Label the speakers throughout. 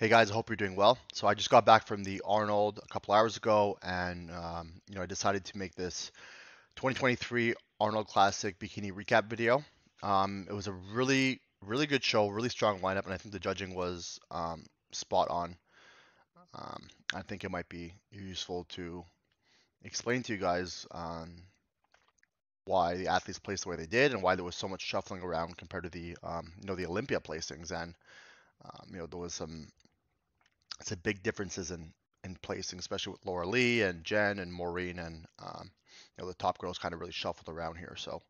Speaker 1: Hey guys, I hope you're doing well. So I just got back from the Arnold a couple hours ago, and um, you know I decided to make this 2023 Arnold Classic bikini recap video. Um, it was a really, really good show, really strong lineup, and I think the judging was um, spot on. Um, I think it might be useful to explain to you guys um, why the athletes placed the way they did and why there was so much shuffling around compared to the um, you know the Olympia placings and um, you know there was some some big differences in in placing, especially with Lauralie and Jen and Maureen and um, you know the top girls kind of really shuffled around here. So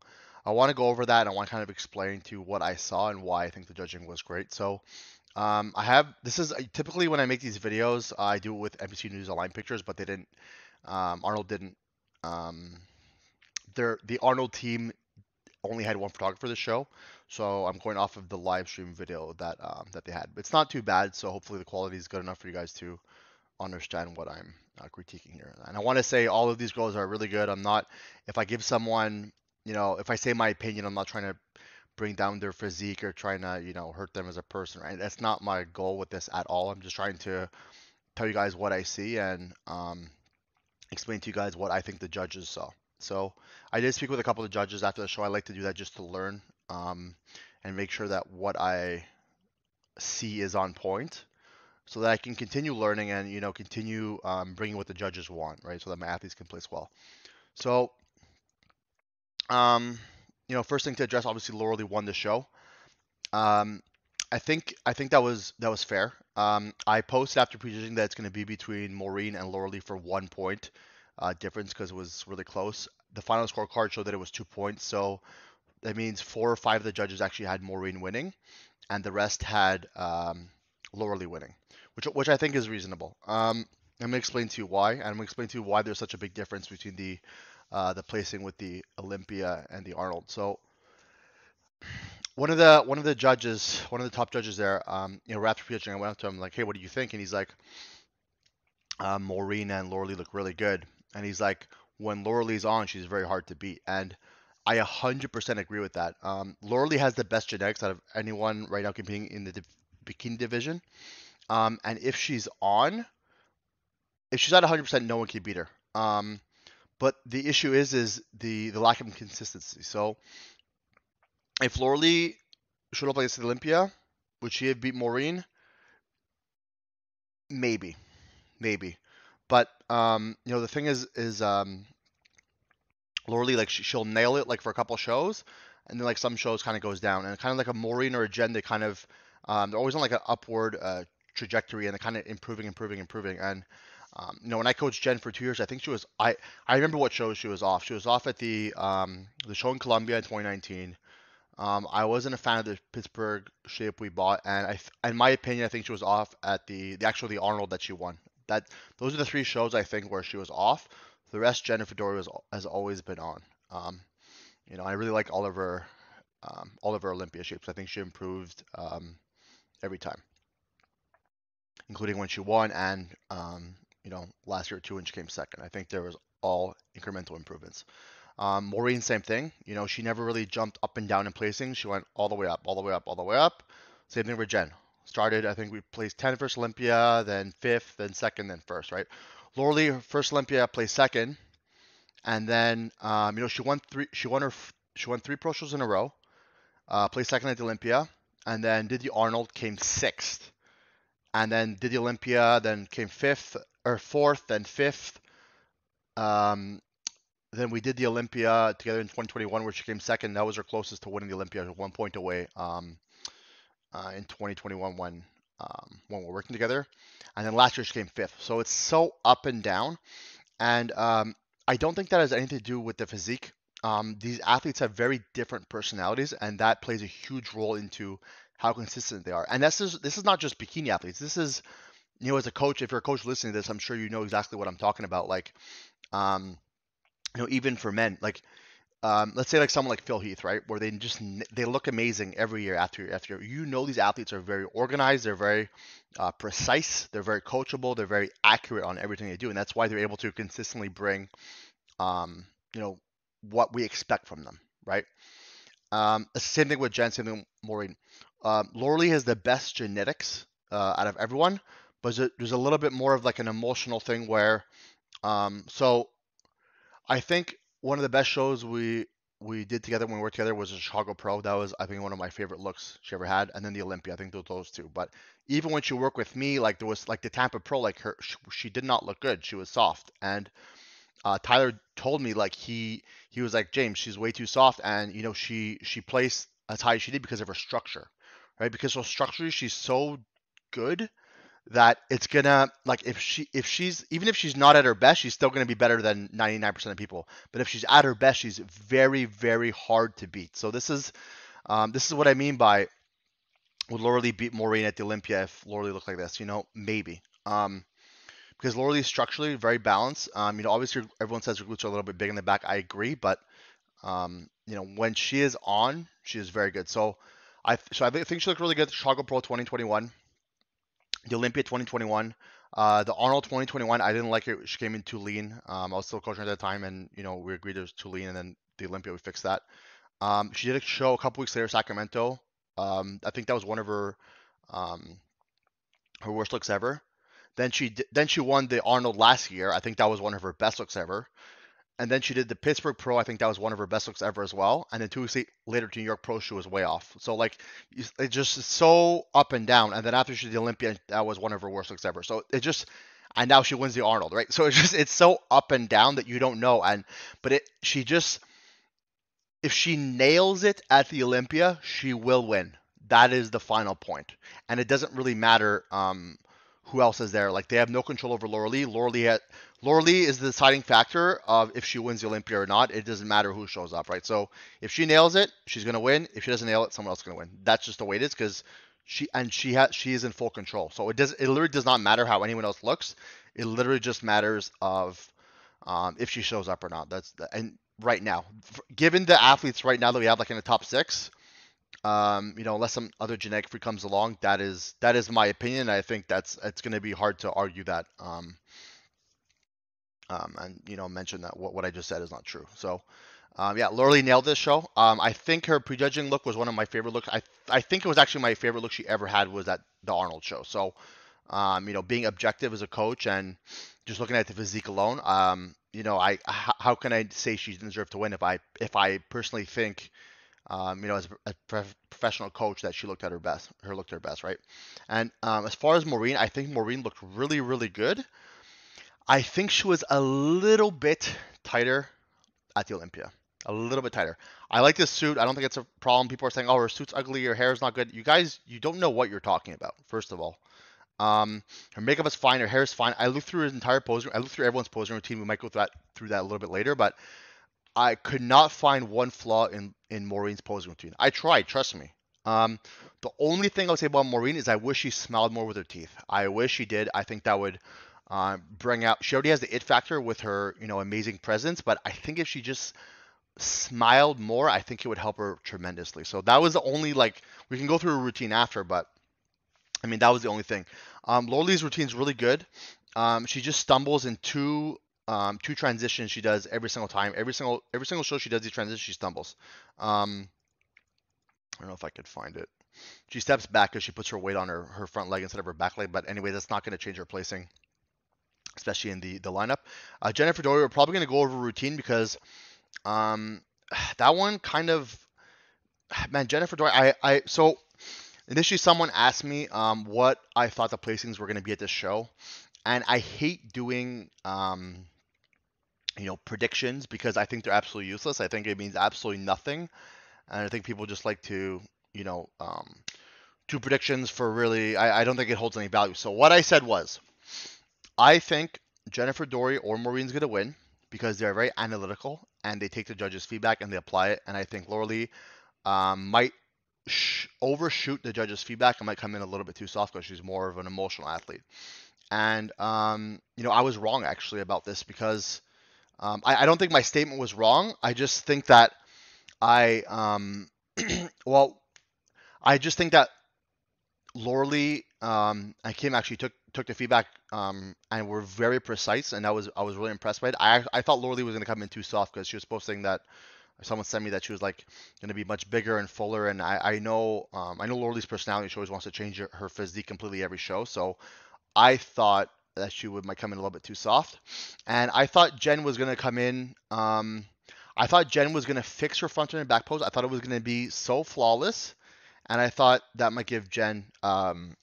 Speaker 1: I want to go over that and I want to kind of explain to what I saw and why I think the judging was great. So um, I have this is typically when I make these videos I do it with NPC News Online pictures, but they didn't. Um, Arnold didn't. Um, their the Arnold team only had one photographer for the show, so I'm going off of the live stream video that um, that they had. It's not too bad, so hopefully the quality is good enough for you guys to understand what I'm uh, critiquing here. And I want to say all of these girls are really good. I'm not if I give someone, you know, if I say my opinion, I'm not trying to bring down their physique or trying to, you know, hurt them as a person, right? That's not my goal with this at all. I'm just trying to tell you guys what I see and um, explain to you guys what I think the judges saw. So I did speak with a couple of judges after the show. I like to do that just to learn um, and make sure that what I see is on point so that I can continue learning and, you know, continue um, bringing what the judges want, right? So that my athletes can place well. So, um, you know, first thing to address, obviously Lauralie won the show. Um, I think I think that was that was fair. Um, I posted after prejudging that it's going to be between Maureen and Lauralie for one point uh, difference because it was really close. The final scorecard showed that it was two points, so that means four or five of the judges actually had Maureen winning, and the rest had um, Lauralie winning, which which I think is reasonable. Um, I'm gonna explain to you why, and I'm gonna explain to you why there's such a big difference between the uh, the placing with the Olympia and the Arnold. So one of the one of the judges, one of the top judges there, um, you know, after pitching, I went up to him like, "Hey, what do you think?" And he's like, um, "Maureen and Lauralie look really good." And he's like, "When Lauralie's on, she's very hard to beat." And I 100% agree with that. Um, Lauralie has the best genetics out of anyone right now competing in the bikini division. Um, and if she's on, if she's at 100%, no one can beat her. Um, but the issue is is the the lack of consistency. So if Lauralie showed up against Olympia, would she have beat Maureen? Maybe, maybe. But um, you know the thing is is um, Lauralie like she, she'll nail it like for a couple shows, and then like some shows kind of goes down, and kind of like a Maureen or a Jen, they kind of um, they're always on like an upward uh, trajectory, and they're kind of improving, improving, improving. And um, you know, when I coached Jen for two years, I think she was I I remember what shows she was off. She was off at the um, the show in Columbia in 2019. Um, I wasn't a fan of the Pittsburgh shape we bought, and I, in my opinion, I think she was off at the the actual the Arnold that she won. That those are the three shows I think where she was off. The rest, Jennifer Dorie was, has always been on. Um, you know, I really like all of her um, all of her Olympia shapes. I think she improved um, every time, including when she won and um, you know last year two inch came second. I think there was all incremental improvements. Um, Maureen, same thing. You know, she never really jumped up and down in placing. She went all the way up, all the way up, all the way up. Same thing with Jen. Started, I think we placed 10 first Olympia, then fifth, then second, then first, right? Lauralie, first Olympia, placed second, and then um, you know she won three. She won her. She won three pro shows in a row. Uh, placed second at the Olympia, and then did the Arnold, came sixth, and then did the Olympia, then came fifth or fourth, then fifth. Um, then we did the Olympia together in 2021, where she came second. That was her closest to winning the Olympia, one point away um, uh, in 2021 when um, when we're working together. And then last year she came fifth. So it's so up and down. And um, I don't think that has anything to do with the physique. Um, these athletes have very different personalities, and that plays a huge role into how consistent they are. And this is this is not just bikini athletes. This is, you know, as a coach, if you're a coach listening to this, I'm sure you know exactly what I'm talking about. Like, um, you know, even for men, like um, let's say like someone like Phil Heath, right, where they just they look amazing every year after after year. You know, these athletes are very organized, they're very uh, precise, they're very coachable, they're very accurate on everything they do, and that's why they're able to consistently bring, um, you know, what we expect from them, right? Um, same thing with Jen, same thing with Maureen. Um, Laura has the best genetics uh, out of everyone, but there's a little bit more of like an emotional thing where, um, so I think one of the best shows we we did together when we worked together was the Chicago Pro. That was I think one of my favorite looks she ever had, and then the Olympia. I think those two. But even when she worked with me, like there was like the Tampa Pro, like her she, she did not look good. She was soft, and uh, Tyler told me like he he was like James, she's way too soft, and you know she she plays as high as she did because of her structure, right? Because her structure, she's so good that it's gonna like if she if she's even if she's not at her best, she's still gonna be better than 99% of people. But if she's at her best, she's very very hard to beat. So this is um, this is what I mean by would Laura beat Maureen at the Olympia if Laura looked like this? You know, maybe. Um, because Lauralie structurally very balanced. Um, you know, obviously everyone says her glutes are a little bit big in the back. I agree, but um, you know, when she is on, she is very good. So I so I think she looked really good. Chicago Pro 2021 the Olympia 2021, uh, the Arnold 2021. I didn't like it. She came in too lean. Um, I was still coaching at that time, and you know we agreed it was too lean. And then the Olympia, we fixed that. Um, she did a show a couple weeks later, Sacramento. Um, I think that was one of her um, her worst looks ever. Then she then she won the Arnold last year. I think that was one of her best looks ever and then she did the Pittsburgh Pro. I think that was one of her best looks ever as well. And then two weeks later to New York Pro, she was way off. So like it just so up and down. And then after she did the Olympia, that was one of her worst looks ever. So it just and now she wins the Arnold, right? So it's just it's so up and down that you don't know. And but it she just if she nails it at the Olympia, she will win. That is the final point. And it doesn't really matter um, who else is there. Like they have no control over Lauralie. Laura Lee, had, Lauralie is the deciding factor of if she wins the Olympia or not. It doesn't matter who shows up, right? So if she nails it, she's gonna win. If she doesn't nail it, someone else is gonna win. That's just the way it is because she and she has she is in full control. So it does it literally does not matter how anyone else looks. It literally just matters of um, if she shows up or not. That's the, and right now, given the athletes right now that we have like in the top six, um, you know, unless some other genetic freak comes along, that is that is my opinion. I think that's it's going to be hard to argue that. Um, um, and you know, mention that what, what I just said is not true. So, um, yeah, Laura nailed this show. Um, I think her prejudging look was one of my favorite looks. I I think it was actually my favorite look she ever had was at the Arnold show. So, um, you know, being objective as a coach and just looking at the physique alone, um, you know, I how can I say she didn't deserve to win if I if I personally think um, you know, as a professional coach, that she looked at her best. Her looked her best, right? And um, as far as Maureen, I think Maureen looked really, really good. I think she was a little bit tighter at the Olympia. A little bit tighter. I like this suit. I don't think it's a problem. People are saying, "Oh, her suit's ugly. Her hair is not good." You guys, you don't know what you're talking about. First of all, um, her makeup is fine. Her hair is fine. I looked through her entire posing. I looked through everyone's posing routine. We might go through that through that a little bit later, but I could not find one flaw in in Maureen's posing routine. I tried, trust me. Um, the only thing I'll say about Maureen is I wish she smiled more with her teeth. I wish she did. I think that would uh, bring out. She already has the it factor with her, you know, amazing presence. But I think if she just smiled more, I think it would help her tremendously. So that was the only like we can go through a routine after, but I mean that was the only thing. Um, Loli's routine is really good. Um, she just stumbles in two um, two transitions she does every single time. Every single every single show she does these transitions, she stumbles. Um, I don't know if I could find it. She steps back because she puts her weight on her, her front leg instead of her back leg. But anyway, that's not going to change her placing, especially in the the lineup. Uh, Jennifer Dorie, we're probably going to go over routine because um, that one kind of man, Jennifer Dorie. I I so initially someone asked me um, what I thought the placings were going to be at this show, and I hate doing um, you know, predictions because I think they're absolutely useless. I think it means absolutely nothing, and I think people just like to, you know, um, do predictions for really. I, I don't think it holds any value. So what I said was, I think Jennifer Dorie or Maureen's gonna win because they're very analytical and they take the judges' feedback and they apply it. And I think Lauralie um, might sh- overshoot the judges' feedback and might come in a little bit too soft because she's more of an emotional athlete. And um, you know, I was wrong actually about this because um, I, I, don't think my statement was wrong. I just think that I, um, well, I just think that Lauralie um, and Kim actually took took the feedback um, and were very precise, and I was I was really impressed by it. I I thought Laura was going to come in too soft because she was posting that someone sent me that she was like going to be much bigger and fuller, and I, I know um, I know Laura personality. She always wants to change her, her physique completely every show. So I thought that she would might come in a little bit too soft, and I thought Jen was going to come in. Um, I thought Jen was going to fix her front and back pose. I thought it was going to be so flawless, and I thought that might give Jen um,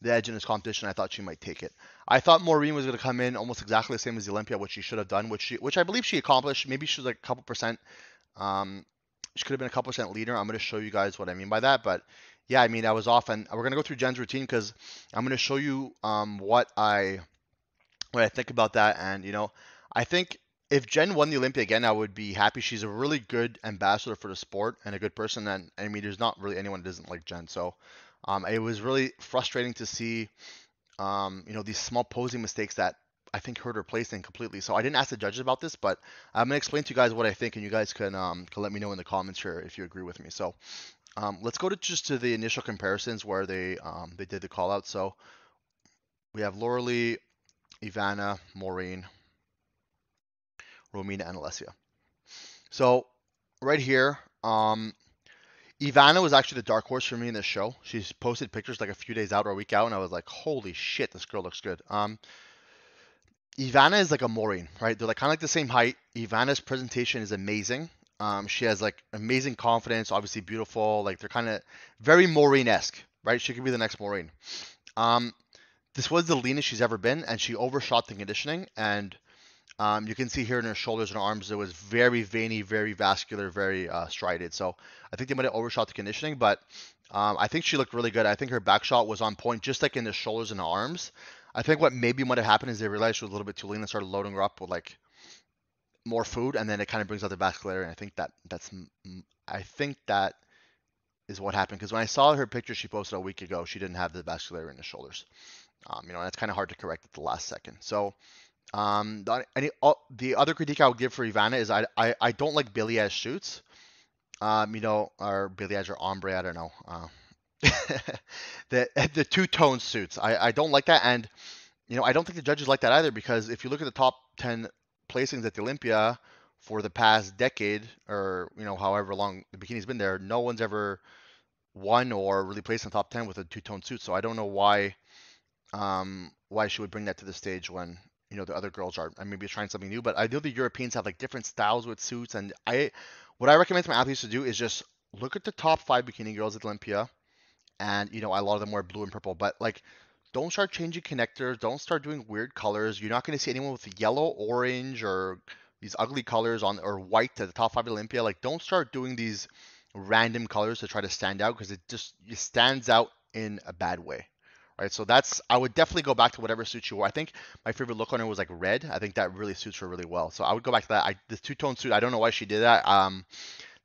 Speaker 1: the edge in this competition. I thought she might take it. I thought Maureen was going to come in almost exactly the same as the Olympia, which she should have done, which she, which I believe she accomplished. Maybe she was like a couple percent. Um, she could have been a couple percent leader. I'm going to show you guys what I mean by that. But yeah, I mean I was off, and we're going to go through Jen's routine because I'm going to show you um, what I what I think about that. And you know, I think if Jen won the Olympia again, I would be happy. She's a really good ambassador for the sport and a good person. And I mean, there's not really anyone that doesn't like Jen. So um, it was really frustrating to see, um, you know, these small posing mistakes that I think hurt her placing completely. So I didn't ask the judges about this, but I'm gonna explain to you guys what I think, and you guys can um, can let me know in the comments here if you agree with me. So um, let's go to just to the initial comparisons where they um, they did the call out. So we have Laura Ivana, Maureen, Romina, and Alessia. So right here, um, Ivana was actually the dark horse for me in this show. She's posted pictures like a few days out or a week out, and I was like, holy shit, this girl looks good. Um, Ivana is like a Maureen, right? They're like kind of like the same height. Ivana's presentation is amazing. Um, she has like amazing confidence, obviously beautiful. Like they're kind of very Maureen-esque, right? She could be the next Maureen. Um, this was the leanest she's ever been, and she overshot the conditioning. And um, you can see here in her shoulders and arms, it was very veiny, very vascular, very uh, strided. So I think they might have overshot the conditioning, but um, I think she looked really good. I think her back shot was on point, just like in the shoulders and arms. I think what maybe might have happened is they realized she was a little bit too lean and started loading her up with like more food, and then it kind of brings out the vascularity. And I think that that's I think that is what happened because when I saw her picture she posted a week ago, she didn't have the vascularity in the shoulders. Um, you know, that's kind of hard to correct at the last second. So um, the, any, the other critique I would give for Ivana is I, I, I don't like Billy as shoots. Um, you know, or Billy as or ombre, I don't know. Uh, the the two tone suits, I, I don't like that, and you know I don't think the judges like that either because if you look at the top ten placings at the Olympia for the past decade or you know however long the bikini's been there, no one's ever won or really placed in the top ten with a two tone suit. So I don't know why um, why she would bring that to the stage when you know the other girls are maybe trying something new. But I know the Europeans have like different styles with suits, and I what I recommend to my athletes to do is just look at the top five bikini girls at Olympia, and you know a lot of them wear blue and purple, but like don't start changing connectors, don't start doing weird colors. You're not going to see anyone with yellow, orange, or these ugly colors on or white at the top five Olympia. Like don't start doing these random colors to try to stand out because it just it stands out in a bad way right? So that's I would definitely go back to whatever suits you wore. I think my favorite look on her was like red. I think that really suits her really well. So I would go back to that. I the two tone suit. I don't know why she did that. Um,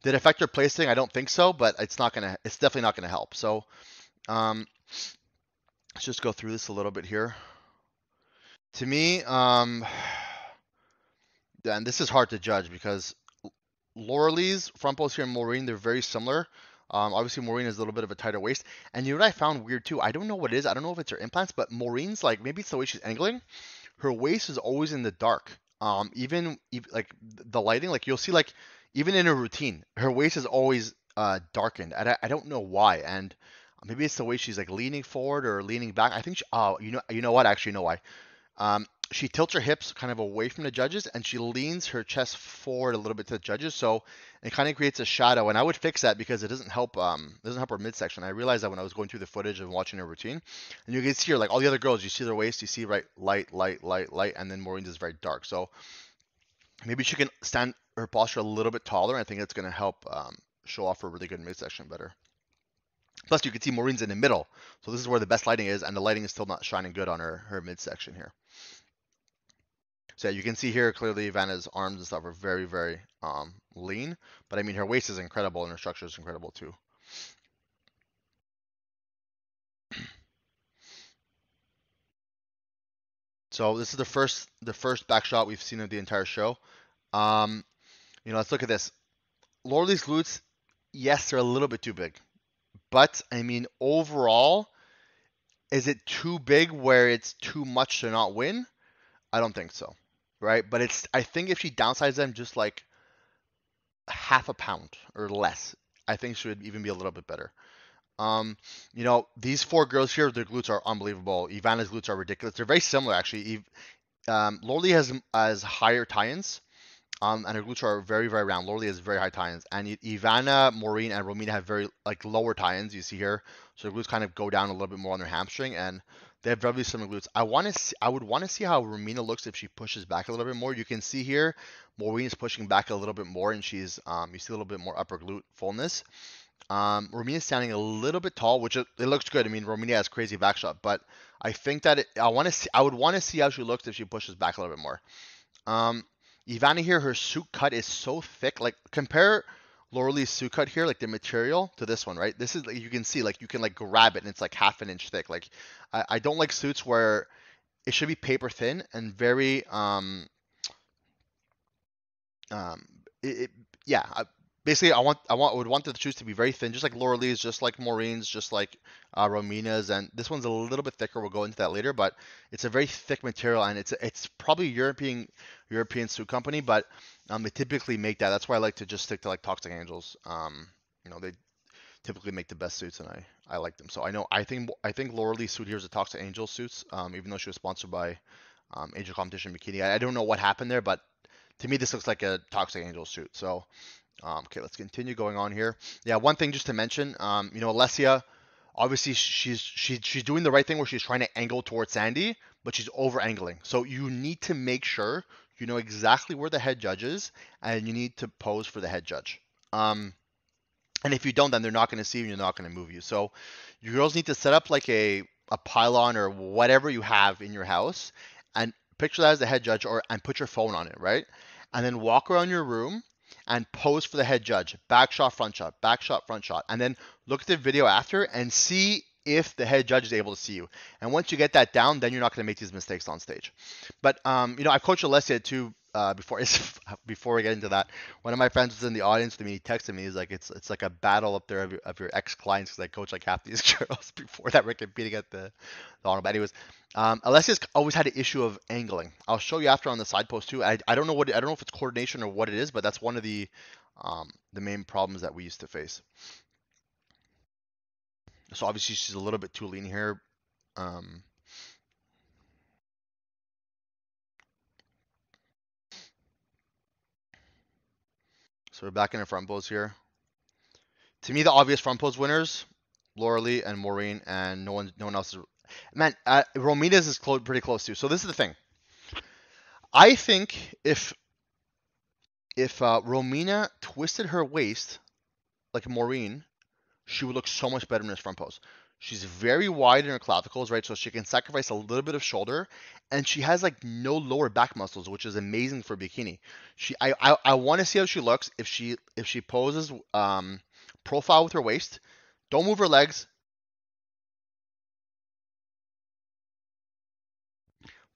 Speaker 1: did it affect her placing? I don't think so, but it's not gonna. It's definitely not gonna help. So, um, let's just go through this a little bit here. To me, um, and this is hard to judge because Laura front pose here and Maureen, they're very similar. Um, obviously, Maureen is a little bit of a tighter waist. And you know what I found weird too? I don't know what it is. I don't know if it's her implants, but Maureen's like maybe it's the way she's angling. Her waist is always in the dark. Um, even, even like the lighting, like you'll see, like even in her routine, her waist is always uh, darkened. I, I don't know why. And maybe it's the way she's like leaning forward or leaning back. I think. She, oh, you know, you know what? Actually know why. Um, she tilts her hips kind of away from the judges and she leans her chest forward a little bit to the judges so it kind of creates a shadow and i would fix that because it doesn't help um doesn't help her midsection i realized that when i was going through the footage and watching her routine and you can see her like all the other girls you see their waist you see right light light light light and then maureen's is very dark so maybe she can stand her posture a little bit taller i think it's going to help um, show off her really good midsection better Plus, you can see Maureen's in the middle. So this is where the best lighting is, and the lighting is still not shining good on her, her midsection here. So yeah, you can see here clearly Vanna's arms and stuff are very, very um, lean. But I mean, her waist is incredible and her structure is incredible too. So this is the first the first back shot we've seen of the entire show. Um, you know, let's look at this. Laura glutes, yes, they're a little bit too big. But I mean, overall, is it too big where it's too much to not win? I don't think so right? But it's I think if she downsizes them just like half a pound or less. I think she would even be a little bit better. Um, you know, these four girls here, their glutes are unbelievable. Ivana's glutes are ridiculous. They're very similar, actually. Eve, um, Lauralie has has higher tie-ins, um, and her glutes are very, very round. Lauralie has very high tie-ins, and Ivana, Maureen, and Romina have very like lower tie-ins. You see here, so their glutes kind of go down a little bit more on their hamstring, and they have very similar glutes. I want to, see. I would want to see how Romina looks if she pushes back a little bit more. You can see here, Maureen is pushing back a little bit more, and she's, um, you see a little bit more upper glute fullness. Um, Romina is standing a little bit tall, which it, it, looks good. I mean, Romina has crazy back shot, but I think that it, I want to see, I would want to see how she looks if she pushes back a little bit more. Um, Ivana here, her suit cut is so thick. Like compare Lauralie's suit cut here, like the material to this one, right? This is like you can see, like you can like grab it and it's like half an inch thick. Like I, I don't like suits where it should be paper thin and very um um it, it yeah basically I want I want I would want the shoes to be very thin, just like Laurel's, just like Maureen's, just like uh, Romina's, and this one's a little bit thicker. We'll go into that later, but it's a very thick material, and it's it's probably European European suit company, but um, they typically make that. That's why I like to just stick to like Toxic Angels. Um, you know, they typically make the best suits, and I I like them. So I know I think I think Laurel's suit here is a Toxic Angel suits, um, even though she was sponsored by um, Angel Competition Bikini. I, I don't know what happened there, but to me this looks like a Toxic Angel suit. So um, okay, let's continue going on here. Yeah, one thing just to mention, um, you know, Alessia, obviously she's she's she's doing the right thing where she's trying to angle towards Sandy, but she's over angling. So you need to make sure you know exactly where the head judge is, and you need to pose for the head judge. Um, and if you don't, then they're not going to see you and they're not going to move you. So you girls need to set up like a a pylon or whatever you have in your house, and picture that as the head judge, or and put your phone on it, right? And then walk around your room and pose for the head judge. Back shot, front shot, back shot, front shot. And then look at the video after and see if the head judge is able to see you. And once you get that down, then you're not going to make these mistakes on stage. But um, you know, I've coached Alessia too uh, before before we get into that. One of my friends was in the audience with me. He texted me. He's like, "It's it's like a battle up there of your, of your ex clients because I coach like half these girls before that we're competing at the the Arnold." But anyways, um, Alessia's always had an issue of angling. I'll show you after on the side post too. I, I don't know what I don't know if it's coordination or what it is, but that's one of the um, the main problems that we used to face. So obviously she's a little bit too lean here. Um, so we're back in the front pose here. To me, the obvious front pose winners, Lauralie and Maureen, and no one, no one else is. Man, uh, Romina's is close, pretty close too. So this is the thing. I think if if uh, Romina twisted her waist like Maureen, she would look so much better in this front pose. She's very wide in her clavicles, right? So she can sacrifice a little bit of shoulder, and she has like no lower back muscles, which is amazing for bikini. She, I, I, I want to see how she looks if she, if she poses um, profile with her waist. Don't move her legs.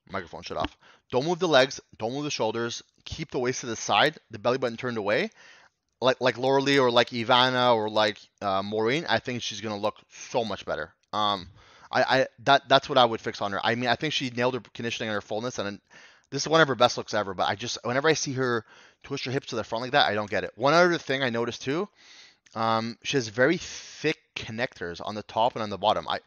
Speaker 1: Microphone shut off. Don't move the legs. Don't move the shoulders. Keep the waist to the side. The belly button turned away, like like Lauralie or like Ivana or like uh, Maureen, I think she's gonna look so much better. Um, I, I that that's what I would fix on her. I mean, I think she nailed her conditioning and her fullness, and this is one of her best looks ever. But I just whenever I see her twist her hips to the front like that, I don't get it. One other thing I noticed too, um, she has very thick connectors on the top and on the bottom. I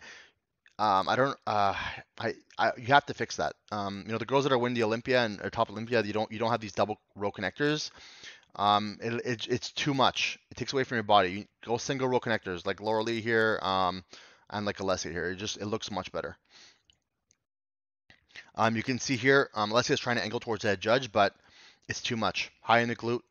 Speaker 1: um, I don't. Uh, I, I. You have to fix that. Um, you know, the girls that are winning the Olympia and top Olympia, you don't. You don't have these double row connectors um, it, it, it's too much. It takes away from your body. You go single row connectors like Lauralie here, um, and like Alessia here. It just it looks much better. Um, you can see here, um, Alessia is trying to angle towards that judge, but it's too much. High in the glute,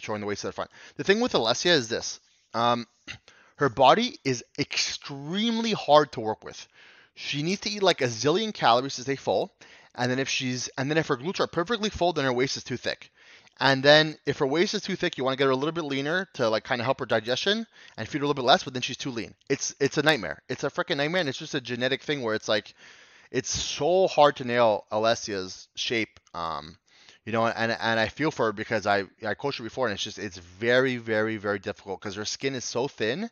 Speaker 1: showing the waist to the front. The thing with Alessia is this. Um, her body is extremely hard to work with. She needs to eat like a zillion calories to stay full. And then if she's and then if her glutes are perfectly full, then her waist is too thick. And then if her waist is too thick, you want to get her a little bit leaner to like kind of help her digestion and feed her a little bit less, but then she's too lean. It's it's a nightmare. It's a freaking nightmare, and it's just a genetic thing where it's like it's so hard to nail Alessia's shape. Um, you know, and and I feel for her because I I coached her before, and it's just it's very very very difficult because her skin is so thin,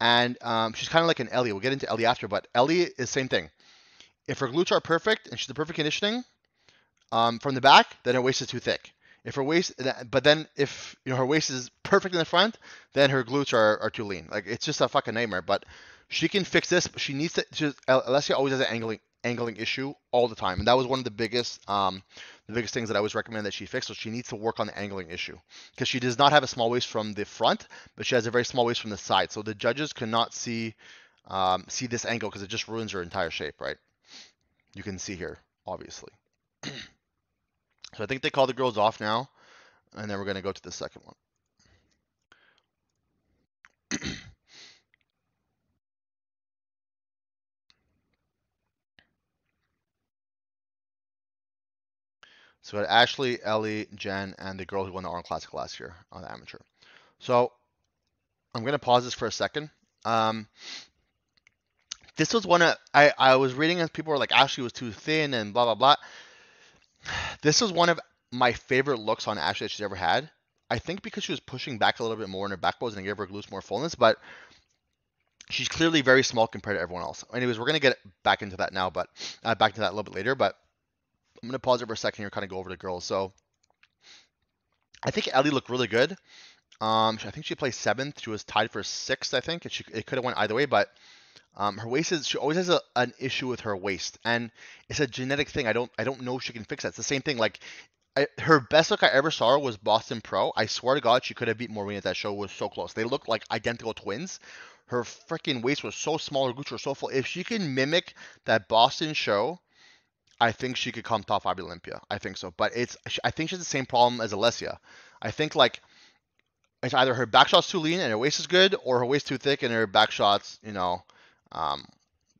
Speaker 1: and um, she's kind of like an Ellie. We'll get into Ellie after, but Ellie is same thing. If her glutes are perfect and she's the perfect conditioning, um, from the back, then her waist is too thick If her waist, but then if you know her waist is perfect in the front, then her glutes are, are too lean. Like it's just a fucking nightmare. But she can fix this. But she needs to. Just, Alessia always has an angling angling issue all the time, and that was one of the biggest um, the biggest things that I always recommend that she fix. So she needs to work on the angling issue because she does not have a small waist from the front, but she has a very small waist from the side. So the judges cannot see um, see this angle because it just ruins her entire shape, right? You can see here, obviously. So I think they call the girls off now, and then we're going to go to the second one. so we had Ashley, Ellie, Jen, and the girl who won the Arnold Classic last year on the amateur. So I'm going to pause this for a second. Um, this was one of I, I was reading as people were like Ashley was too thin and blah blah blah. This was one of my favorite looks on Ashley that she's ever had. I think because she was pushing back a little bit more in her back pose and gave her glutes more fullness, but she's clearly very small compared to everyone else. Anyways, we're gonna get back into that now, but uh, back to that a little bit later. But I'm gonna pause it for a second here, kind of go over the girls. So I think Ellie looked really good. Um, I think she placed seventh. She was tied for sixth, I think. And it could have went either way, but um, her waist is she always has a, an issue with her waist, and it's a genetic thing. I don't I don't know if she can fix that. It's the same thing. Like I, her best look I ever saw was Boston Pro. I swear to God, she could have beat Maureen at that show. It was so close. They looked like identical twins. Her freaking waist was so small. Her glutes were so full. If she can mimic that Boston show, I think she could come top five Olympia. I think so. But it's I think she has the same problem as Alessia. I think like it's either her back shot's too lean and her waist is good, or her waist too thick and her back shots, you know, um,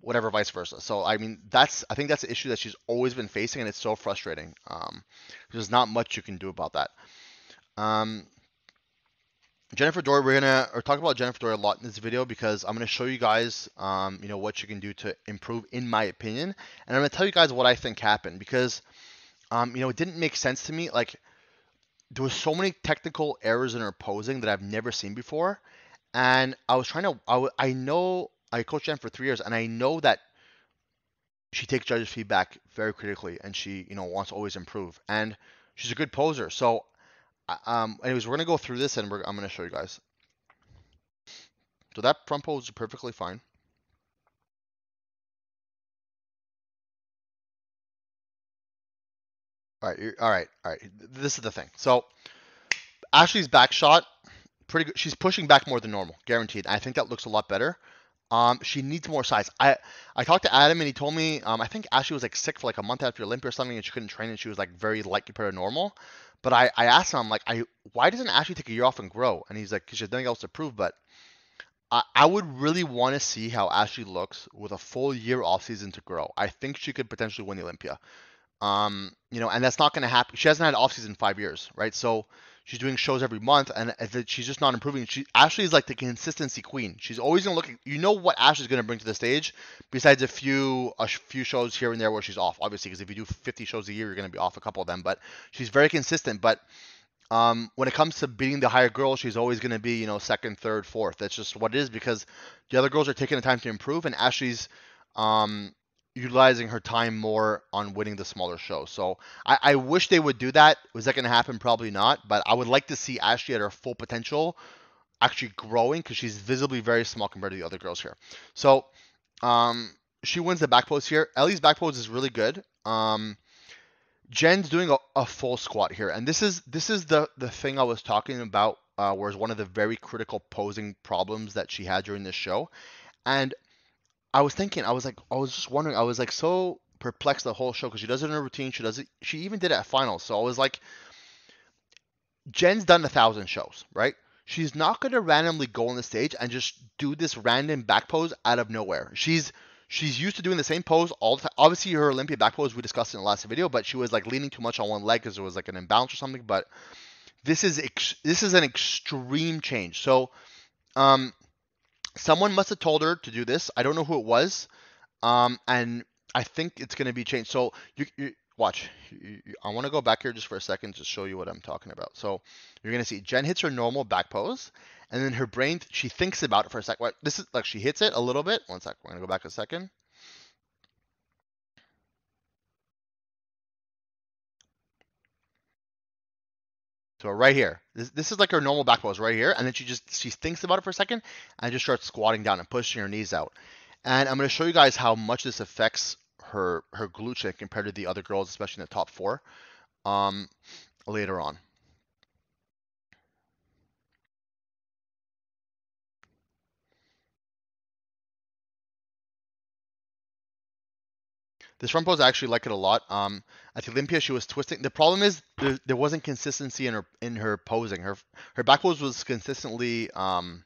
Speaker 1: whatever, vice versa. So I mean, that's I think that's an issue that she's always been facing, and it's so frustrating. Um, there's not much you can do about that. Um, Jennifer Dorie, we're gonna or talk about Jennifer Dorie a lot in this video because I'm gonna show you guys, um, you know, what you can do to improve, in my opinion, and I'm gonna tell you guys what I think happened because, um, you know, it didn't make sense to me. Like, there was so many technical errors in her posing that I've never seen before, and I was trying to, I, I know I coached Jen for three years, and I know that she takes judges' feedback very critically, and she, you know, wants to always improve. And she's a good poser. So, um, anyways, we're gonna go through this, and I'm gonna show you guys. So that front pose is perfectly fine. All right, all right, all right. This is the thing. So Ashley's back shot, pretty good. She's pushing back more than normal, guaranteed. I think that looks a lot better. Um, she needs more size. I I talked to Adam and he told me um, I think Ashley was like sick for like a month after Olympia or something and she couldn't train and she was like very light compared to normal. But I, I asked him I'm like I why doesn't Ashley take a year off and grow? And he's like because she has nothing else to prove. But I, I would really want to see how Ashley looks with a full year off season to grow. I think she could potentially win the Olympia. Um, you know, and that's not going to happen. She hasn't had off season five years, right? So She's doing shows every month, and she's just not improving. She Ashley is like the consistency queen. She's always gonna look. You know what Ashley's gonna bring to the stage, besides a few a few shows here and there where she's off. Obviously, because if you do 50 shows a year, you're gonna be off a couple of them. But she's very consistent. But um, when it comes to beating the higher girls, she's always going to be, you know, second, third, fourth. That's just what it is because the other girls are taking the time to improve, and Ashley's um, utilizing her time more on winning the smaller shows. So I, I wish they would do that. Was that going to happen? Probably not. But I would like to see Ashley at her full potential actually growing because she's visibly very small compared to the other girls here. So um, she wins the back pose here. Ellie's back pose is really good. Um, Jen's doing a, a, full squat here, and this is this is the the thing I was talking about. Uh, whereas one of the very critical posing problems that she had during this show, and I was thinking, I was like, I was just wondering, I was like so perplexed the whole show because she does it in her routine. She does it. She even did it at finals. So I was like, Jen's done a thousand shows, right? She's not gonna randomly go on the stage and just do this random back pose out of nowhere. She's she's used to doing the same pose all the time. Obviously, her Olympia back pose we discussed in the last video, but she was like leaning too much on one leg because there was like an imbalance or something. But this is ex- this is an extreme change. So, um, someone must have told her to do this. I don't know who it was, um, and I think it's going to be changed. So you, you watch. You, you, I want to go back here just for a second to show you what I'm talking about. So you're going to see Jen hits her normal back pose, and then her brain she thinks about it for a second. This is like she hits it a little bit. One sec. We're going to go back a second. So right here, this, this is like her normal back pose right here, and then she just she thinks about it for a second and just starts squatting down and pushing her knees out. And I'm going to show you guys how much this affects her her glute check compared to the other girls, especially in the top four, um, later on. This front pose I actually like it a lot. Um, at Olympia, she was twisting. The problem is there, there wasn't consistency in her in her posing. Her her back pose was consistently um,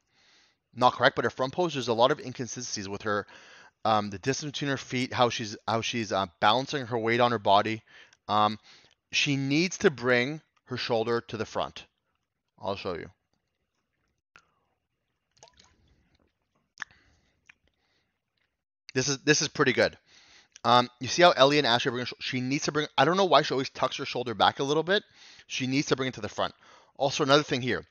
Speaker 1: not correct, but her front pose there's a lot of inconsistencies with her. Um, the distance between her feet, how she's how she's uh, balancing her weight on her body. Um, she needs to bring her shoulder to the front. I'll show you. This is this is pretty good. Um, you see how Ellie and Ashley bring. She needs to bring. I don't know why she always tucks her shoulder back a little bit. She needs to bring it to the front. Also, another thing here,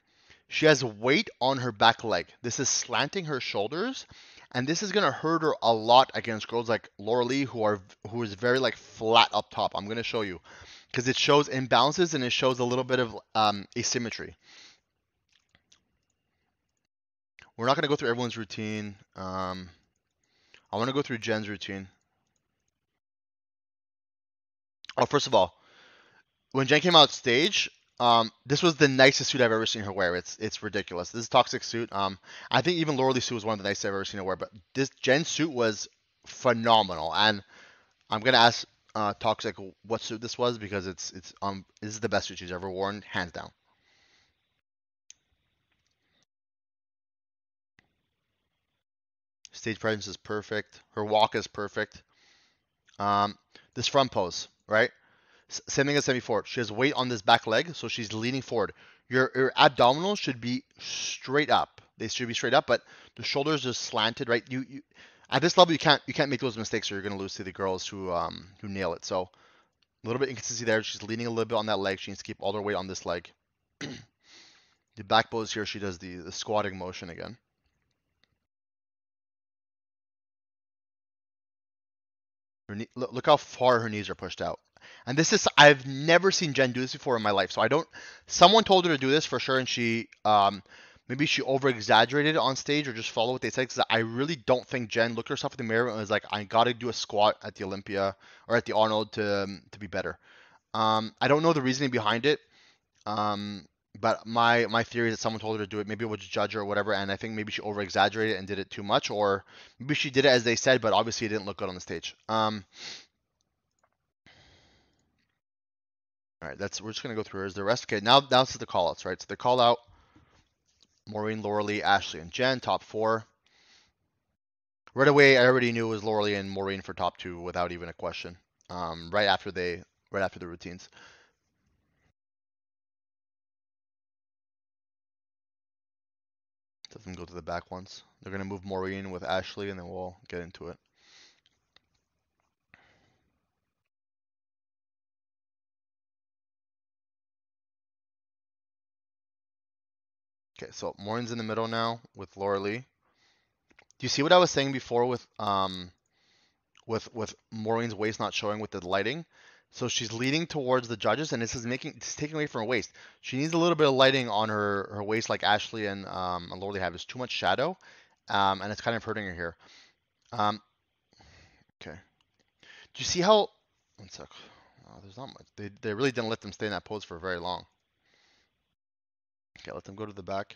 Speaker 1: she has weight on her back leg. This is slanting her shoulders, and this is gonna hurt her a lot against girls like Lauralie, who are who is very like flat up top. I'm gonna show you because it shows imbalances and it shows a little bit of um, asymmetry. We're not gonna go through everyone's routine. Um, I want to go through Jen's routine. Oh, first of all, when Jen came out stage, um, this was the nicest suit I've ever seen her wear. It's it's ridiculous. This is a toxic suit. Um, I think even Lauralie suit was one of the nicest I've ever seen her wear. But this Jen suit was phenomenal, and I'm gonna ask uh, Toxic what suit this was because it's it's um this is the best suit she's ever worn, hands down. Stage presence is perfect. Her walk is perfect. Um, this front pose, right? Same thing as semi forward. She has weight on this back leg, so she's leaning forward. Your, your abdominals should be straight up. They should be straight up, but the shoulders are slanted, right? You, you at this level you can't you can't make those mistakes or you're gonna lose to the girls who um who nail it. So a little bit inconsistency there. She's leaning a little bit on that leg. She needs to keep all her weight on this leg. the back pose here, she does the, the squatting motion again. Knee, look how far her knees are pushed out. And this is I've never seen Jen do this before in my life. So I don't. Someone told her to do this for sure, and she um maybe she over exaggerated on stage or just follow what they said. Because I really don't think Jen looked herself in the mirror and was like, I got to do a squat at the Olympia or at the Arnold to to be better. Um, I don't know the reasoning behind it. Um, but my my theory is that someone told her to do it. Maybe it was a judge or whatever, and I think maybe she over exaggerated and did it too much, or maybe she did it as they said, but obviously it didn't look good on the stage. Um, all right, that's we're just gonna go through hers. The rest, okay. Now now this is the callouts, right? So the call out: Maureen, Lauralie, Ashley, and Jen, top four. Right away, I already knew it was Lauralie and Maureen for top two without even a question. Um, right after they, right after the routines. Doesn't go to the back ones. They're gonna move Maureen with Ashley, and then we'll get into it. Okay, so Maureen's in the middle now with Lauralie. Do you see what I was saying before with um with with Maureen's waist not showing with the lighting? So she's leading towards the judges, and this is making it's taking away from her waist. She needs a little bit of lighting on her her waist, like Ashley and um and Laura have. It's too much shadow, um, and it's kind of hurting her here. Um, okay. Do you see how? One sec. Oh, there's not much. They they really didn't let them stay in that pose for very long. Okay, let them go to the back.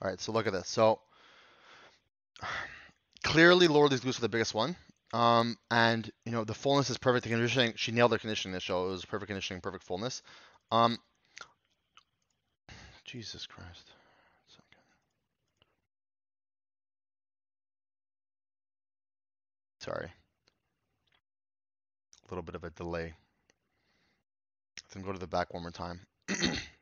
Speaker 1: All right, so look at this. So clearly Lauralie's glutes are the biggest one. Um, and you know the fullness is perfect. The conditioning, she nailed the conditioning this show. It was perfect conditioning, perfect fullness. Um, Jesus Christ. Sorry. A little bit of a delay. Let go to the back one more time.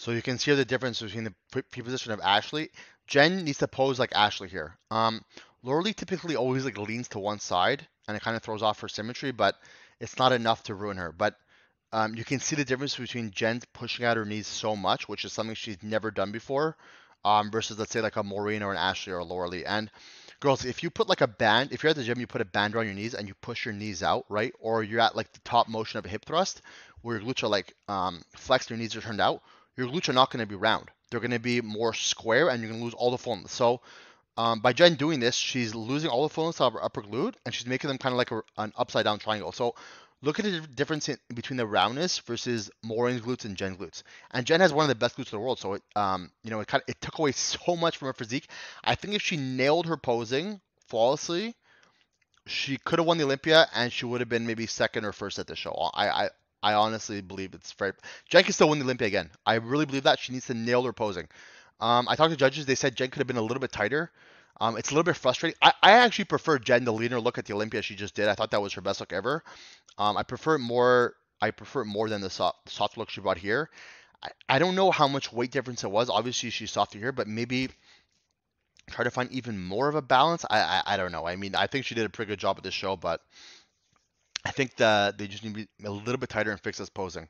Speaker 1: So you can see the difference between the pre-position of Ashley. Jen needs to pose like Ashley here. Um, Lauralie typically always like leans to one side and it kind of throws off her symmetry, but it's not enough to ruin her. But um, you can see the difference between Jen pushing out her knees so much, which is something she's never done before, um, versus let's say like a Maureen or an Ashley or a Lauralie. And girls, if you put like a band, if you're at the gym, you put a band around your knees and you push your knees out, right? Or you're at like the top motion of a hip thrust, where your glutes are like um, flexed, your knees are turned out your glutes are not going to be round. They're going to be more square, and you're going to lose all the fullness. So um, by Jen doing this, she's losing all the fullness of her upper glute, and she's making them kind of like a, an upside down triangle. So look at the difference in, between the roundness versus Maureen's glutes and Jen's glutes. And Jen has one of the best glutes in the world, so it, um, you know, it kind of it took away so much from her physique. I think if she nailed her posing flawlessly, she could have won the Olympia, and she would have been maybe second or first at the show. I, I I honestly believe it's very. Jen can still win the Olympia again. I really believe that she needs to nail her posing. Um, I talked to judges. They said Jen could have been a little bit tighter. Um, it's a little bit frustrating. I, I actually prefer Jen the leaner look at the Olympia she just did. I thought that was her best look ever. Um, I prefer it more. I prefer it more than the soft, soft look she brought here. I, I don't know how much weight difference it was. Obviously she's softer here, but maybe try to find even more of a balance. I, I I don't know. I mean, I think she did a pretty good job at this show, but I think that they just need to be a little bit tighter and fix this posing.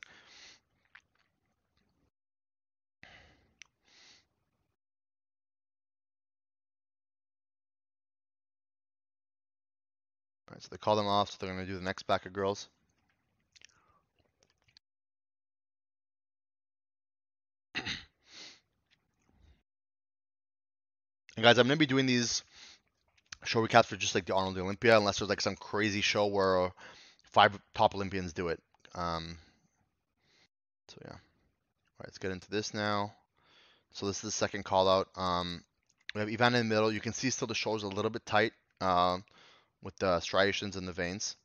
Speaker 1: All right, so they call them off, so they're going to do the next back of girls. and guys, I'm going to be doing these show recaps for just like the Arnold Olympia, unless there's like some crazy show where five top Olympians do it. Um, so yeah. All right, let's get into this now. So this is the second call out. Um, we have Ivan in the middle. You can see still the shoulders a little bit tight uh, with the striations in the veins.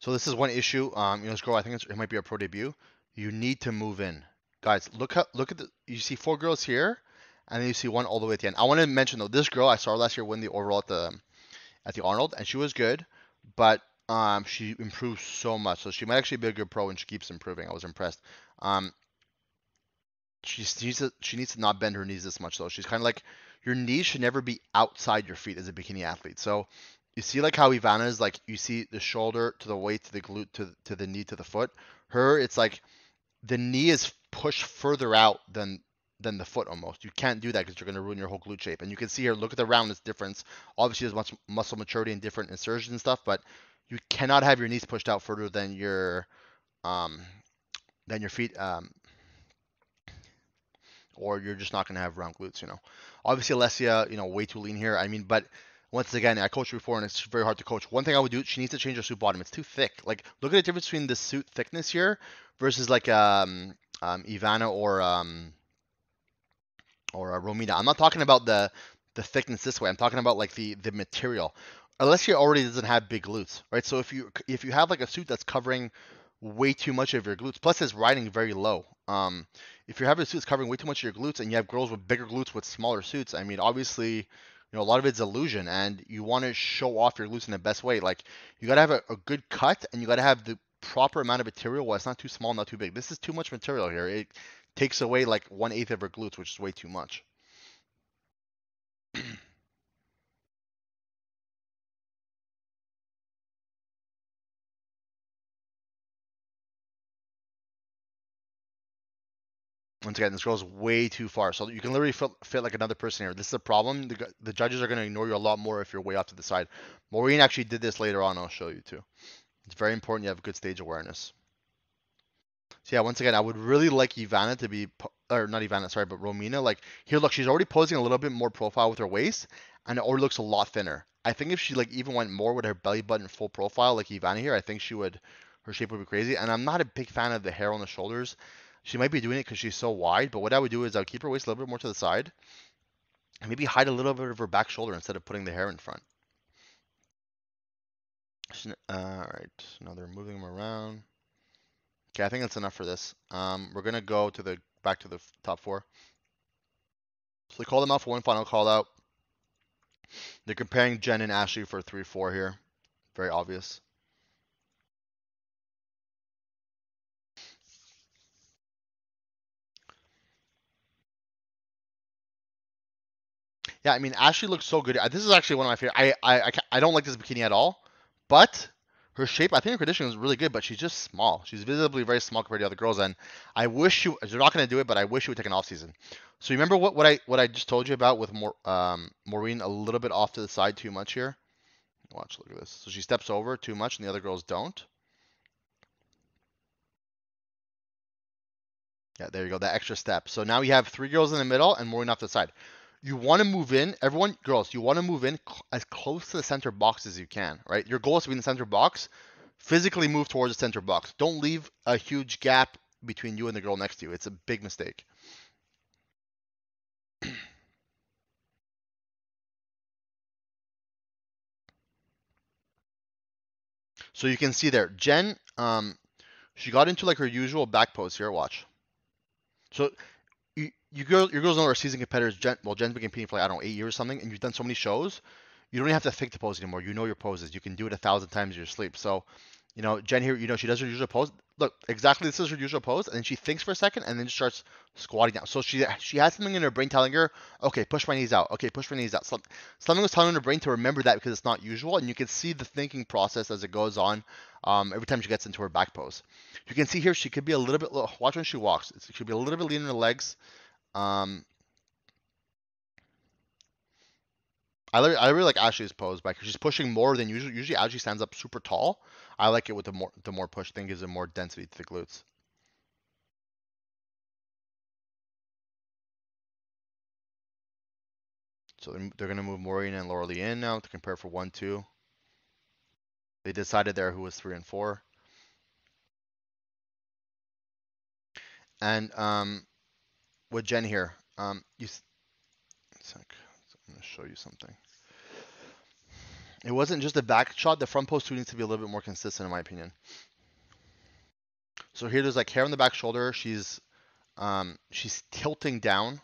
Speaker 1: So this is one issue. Um, you know, this girl, I think it might be a pro debut. You need to move in. Guys, look at look at the you see four girls here, and then you see one all the way at the end. I want to mention though, this girl I saw last year win the overall at the at the Arnold, and she was good, but um, she improved so much. So she might actually be a good pro, and she keeps improving. I was impressed. Um, she needs to she needs to not bend her knees this much though. She's kind of like your knees should never be outside your feet as a bikini athlete. So you see like how Ivana is like you see the shoulder to the weight to the glute to to the knee to the foot. Her it's like the knee is pushed further out than than the foot almost. You can't do that because you're going to ruin your whole glute shape. And you can see here, look at the roundness difference. Obviously, there's much muscle maturity and different insertions and stuff, but you cannot have your knees pushed out further than your um than your feet um or you're just not going to have round glutes, you know. Obviously, Alessia, you know, way too lean here. I mean, but once again, I coached before and it's very hard to coach. One thing I would do, she needs to change her suit bottom. It's too thick. Like, look at the difference between the suit thickness here versus like um, um Ivana or um or uh, Romina. I'm not talking about the the thickness this way. I'm talking about like the the material. Alessia already doesn't have big glutes, right? So if you if you have like a suit that's covering way too much of your glutes, plus it's riding very low. Um, if you have a suit that's covering way too much of your glutes, and you have girls with bigger glutes with smaller suits, I mean, obviously you know, a lot of it's illusion, and you want to show off your glutes in the best way. Like, you got to have a, a, good cut, and you got to have the proper amount of material. Well, it's not too small, not too big. This is too much material here. It takes away like one eighth of her glutes, which is way too much. Once again, this goes way too far. So you can literally fit, fit like another person here. This is a problem. The, the judges are going to ignore you a lot more if you're way off to the side. Maureen actually did this later on. I'll show you too. It's very important you have good stage awareness. So yeah, once again, I would really like Ivana to be, or not Ivana, sorry, but Romina. Like here, look, she's already posing a little bit more profile with her waist, and it already looks a lot thinner. I think if she like even went more with her belly button full profile like Ivana here, I think she would, her shape would be crazy. And I'm not a big fan of the hair on the shoulders. She might be doing it because she's so wide, but what I would do is I would keep her waist a little bit more to the side and maybe hide a little bit of her back shoulder instead of putting the hair in front. All right, now they're moving them around. Okay, I think that's enough for this. Um, we're gonna go to the back to the top four. So they call them out for one final call out. They're comparing Jen and Ashley for three four here. Very obvious. Yeah, I mean Ashley looks so good. This is actually one of my favorite. I I I, I don't like this bikini at all, but her shape, I think her conditioning is really good. But she's just small. She's visibly very small compared to other girls, and I wish you. They're not going to do it, but I wish you would take an off season. So you remember what what I what I just told you about with more um Maureen a little bit off to the side too much here. Watch, look at this. So she steps over too much, and the other girls don't. Yeah, there you go. That extra step. So now we have three girls in the middle and Maureen off to the side. You want to move in, everyone, girls, you want to move in cl- as close to the center box as you can, right? Your goal is to be in the center box. Physically move towards the center box. Don't leave a huge gap between you and the girl next to you. It's a big mistake. So you can see there, Jen, um, she got into like her usual back pose here. Watch. So you, girl, your girls know are seasoned competitors. Jen, well, Jen's been competing for like I don't know eight years or something, and you've done so many shows. You don't even have to think the pose anymore. You know your poses. You can do it a thousand times in your sleep. So, you know, Jen here, you know, she does her usual pose. Look, exactly this is her usual pose, and then she thinks for a second, and then starts squatting down. So she she has something in her brain telling her, okay, push my knees out. Okay, push my knees out. So, something was telling her brain to remember that because it's not usual, and you can see the thinking process as it goes on. Um, every time she gets into her back pose, you can see here she could be a little bit. Watch when she walks. She could be a little bit leaner in the legs. Um, I, li- I really like Ashley's pose back because she's pushing more than usual. Usually Ashley stands up super tall. I like it with the more the more push thing gives it more density to the glutes. So they're, they're gonna move Maureen and Lauralie in now to compare for one two. They decided there who was three and four. And um, with Jen here, um, you. I'm gonna show you something. It wasn't just a back shot. The front post needs to be a little bit more consistent, in my opinion. So here, there's like hair on the back shoulder. She's um, she's tilting down.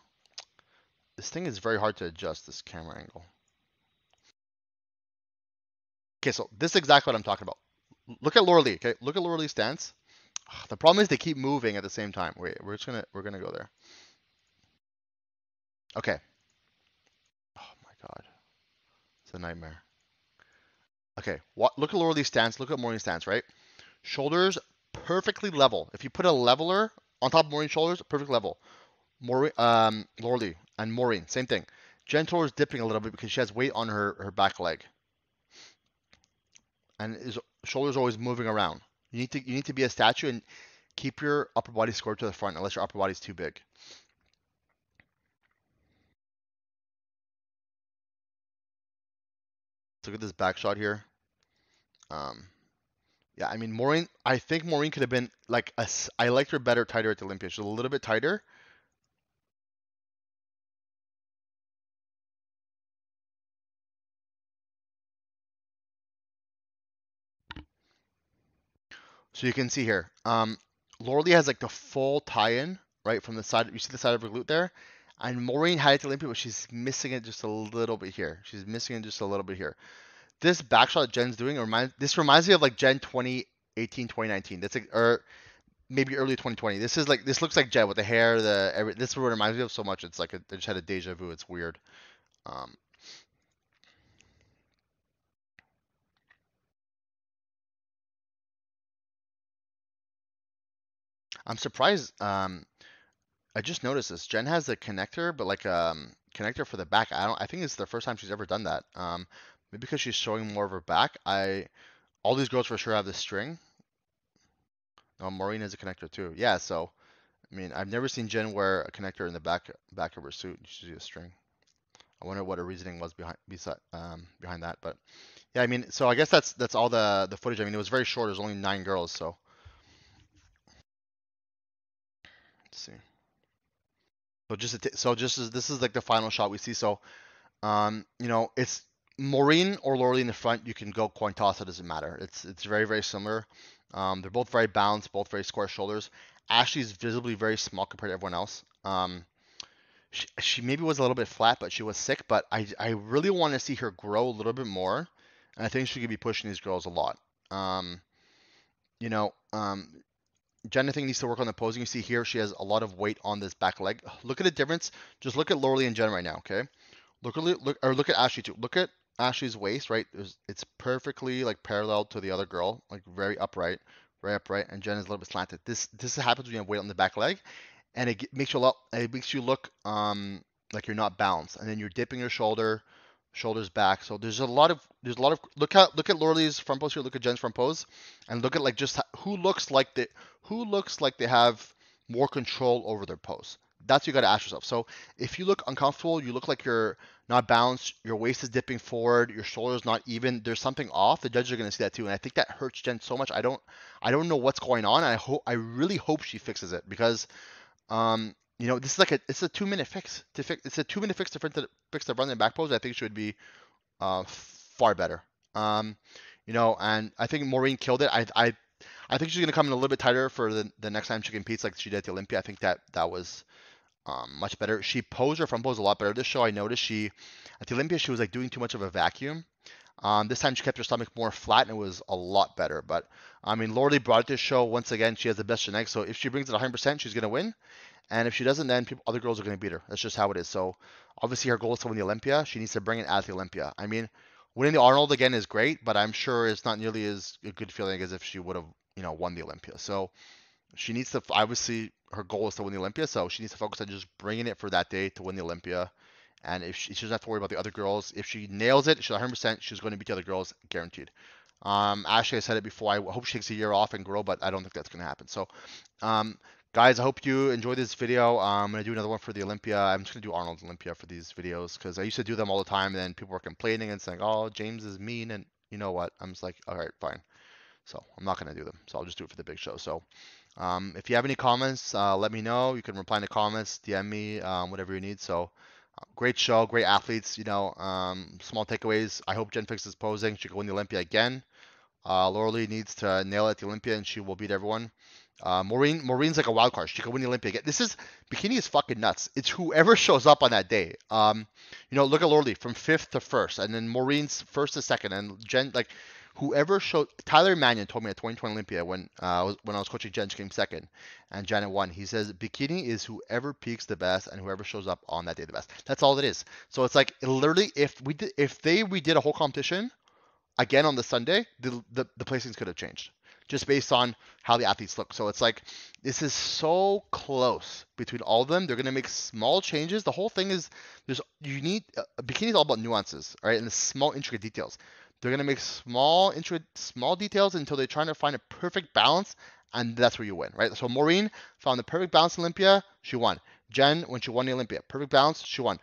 Speaker 1: This thing is very hard to adjust. This camera angle. Okay, so this is exactly what I'm talking about. Look at Lauralie. Okay, look at Lauralie's stance. The problem is they keep moving at the same time. Wait, we're just gonna we're gonna go there. Okay. Oh my god, it's a nightmare. Okay, what? Look at Lee's stance. Look at Maureen's stance. Right, shoulders perfectly level. If you put a leveler on top of Maureen's shoulders, perfect level. Maureen, um, and Maureen, same thing. Gentle is dipping a little bit because she has weight on her her back leg, and his shoulders always moving around. You need to you need to be a statue and keep your upper body squared to the front unless your upper body's too big. Look at this back shot here. Um, yeah, I mean Maureen. I think Maureen could have been like a. I liked her better tighter at the Olympia. She's a little bit tighter. So you can see here. Um, Lauralie has like the full tie-in right from the side. You see the side of her glute there, and Maureen had it the Olympia, but she's missing it just a little bit here. She's missing it just a little bit here. This back shot Jen's doing reminds. This reminds me of like Jen 2018, 2019. That's like or maybe early 2020. This is like this looks like Jen with the hair, the every. This is what reminds me of so much. It's like a, I just had a deja vu. It's weird. Um, I'm surprised. Um, I just noticed this. Jen has a connector, but like um connector for the back. I don't. I think it's the first time she's ever done that. Um, maybe because she's showing more of her back. I all these girls for sure have this string. Oh, Maureen has a connector too. Yeah. So I mean, I've never seen Jen wear a connector in the back back of her suit. She's a string. I wonder what her reasoning was behind um behind that. But yeah, I mean, so I guess that's that's all the the footage. I mean, it was very short. There's only nine girls, so let's see. So just so just as this is like the final shot we see. So Um, you know, it's Maureen or Lauralie in the front. You can go coin toss. It doesn't matter. It's it's very very similar. Um, they're both very balanced, both very square shoulders. Ashley's visibly very small compared to everyone else. Um, she, she maybe was a little bit flat, but she was sick. But I I really want to see her grow a little bit more, and I think she could be pushing these girls a lot. Um, you know, um, I needs to work on the posing. You see here she has a lot of weight on this back leg. Look at the difference. Just look at Lauralie and Jen right now. Okay, look at look or look at Ashley too. Look at Ashley's waist. Right, There's, it's perfectly like parallel to the other girl, like very upright, very upright, and Jen is a little bit slanted. This this happens when you have weight on the back leg, and it makes you look it makes you look um like you're not balanced, and then you're dipping your shoulder, shoulders back. So there's a lot of there's a lot of look at look at Lauralie's front pose here, look at Jen's front pose, and look at like just who looks like they who looks like they have more control over their pose. That's what you got to ask yourself. So if you look uncomfortable, you look like you're not balanced, your waist is dipping forward, your shoulders not even, there's something off. The judges are going to see that too, and I think that hurts Jen so much. I don't I don't know what's going on. I hope I really hope she fixes it because um, you know, this is like a it's a two minute fix to fix. It's a two minute fix to fix the, front and back pose. I think it should be uh, far better. Um, you know, and I think Maureen killed it. I I I think she's gonna come in a little bit tighter for the, the next time she competes, like she did at the Olympia. I think that that was um, much better. She posed her front pose a lot better. This show, I noticed she at the Olympia she was like doing too much of a vacuum. Um, this time she kept her stomach more flat and it was a lot better. But I mean, Lauralie brought it this show once again. She has the best genetics, so if she brings it 100%, she's gonna win. And if she doesn't, then people, other girls are gonna beat her. That's just how it is. So obviously her goal is to win the Olympia. She needs to bring it at the Olympia. I mean, winning the Arnold again is great, but I'm sure it's not nearly as a good feeling as if she would have, you know, won the Olympia. So she needs to obviously her goal is to win the Olympia, so she needs to focus on just bringing it for that day to win the Olympia. And if she, she doesn't have to worry about the other girls, if she nails it, she's 100%, she's going to beat the other girls, guaranteed. Um, Ashley, I said it before. I hope she takes a year off and grow, but I don't think that's going to happen. So, um, guys, I hope you enjoyed this video. Um, I'm going to do another one for the Olympia. I'm just going to do Arnold's Olympia for these videos because I used to do them all the time, and then people were complaining and saying, "Oh, James is mean," and you know what? I'm just like, all right, fine. So I'm not going to do them. So I'll just do it for the big show. So um, if you have any comments, uh, let me know. You can reply in the comments, DM me, um, whatever you need. So uh, great show, great athletes. You know, um, small takeaways. I hope Jen fixes posing. She can win the Olympia again. Uh, Lauralie needs to nail it at the Olympia, and she will beat everyone. Uh, Maureen, Maureen's like a wild card. She could win the Olympia. This is bikini is fucking nuts. It's whoever shows up on that day. Um, you know, look at Lauralie from fifth to first, and then Maureen's first to second, and Jen like whoever showed Tyler Manion told me at 2020 Olympia when uh, when I was coaching Jen, she came second, and Janet won. He says bikini is whoever peaks the best and whoever shows up on that day the best. That's all it is. So it's like literally if we did if they we did a whole competition again on the Sunday, the the, the placings could have changed just based on how the athletes look. So it's like this is so close between all of them. They're gonna make small changes. The whole thing is there's you need a uh, bikini is all about nuances, right? And the small intricate details. They're gonna make small intricate small details until they're trying to find a perfect balance, and that's where you win, right? So Maureen found the perfect balance in Olympia, she won. Jen, when she won the Olympia, perfect balance, she won.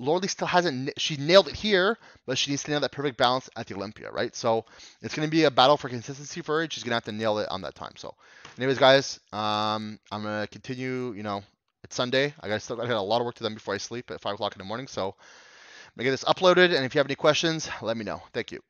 Speaker 1: Lauralie still hasn't, she nailed it here, but she needs to nail that perfect balance at the Olympia, right? So it's going to be a battle for consistency for her. She's going to have to nail it on that time. So, anyways, guys, um, I'm going to continue, you know, it's Sunday. I got still got a lot of work to do before I sleep at 5 o'clock in the morning. So, I'm going to get this uploaded. And if you have any questions, let me know. Thank you.